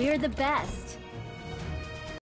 We're the best.